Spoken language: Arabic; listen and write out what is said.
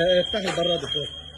آه، افتح البراد فوق